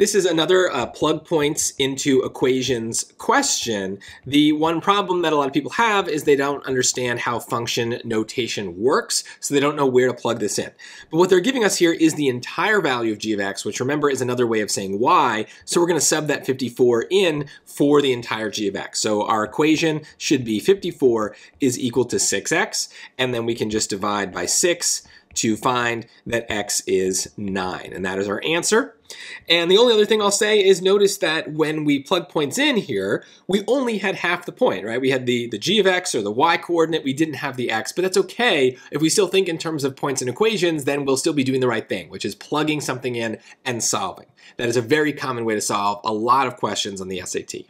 This is another uh, plug points into equations question. The one problem that a lot of people have is they don't understand how function notation works, so they don't know where to plug this in. But what they're giving us here is the entire value of g of x, which remember is another way of saying y, so we're going to sub that 54 in for the entire g of x. So our equation should be 54 is equal to 6x, and then we can just divide by 6 to find that x is 9. And that is our answer. And the only other thing I'll say is notice that when we plug points in here, we only had half the point, right? We had the, the g of x or the y coordinate, we didn't have the x, but that's okay. If we still think in terms of points and equations, then we'll still be doing the right thing, which is plugging something in and solving. That is a very common way to solve a lot of questions on the SAT.